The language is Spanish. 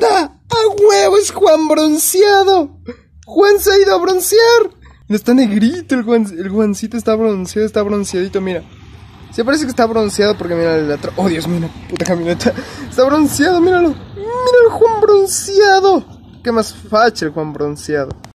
banda! ¡A huevo es Juan bronceado! ¡Juan se ha ido a broncear! Está negrito el, Juan, el Juancito, está bronceado, está bronceadito, mira. Se parece que está bronceado porque mira el otro. Oh, Dios mío, puta camioneta. Está bronceado, míralo. Mira el Juan bronceado. Qué más facha el Juan bronceado.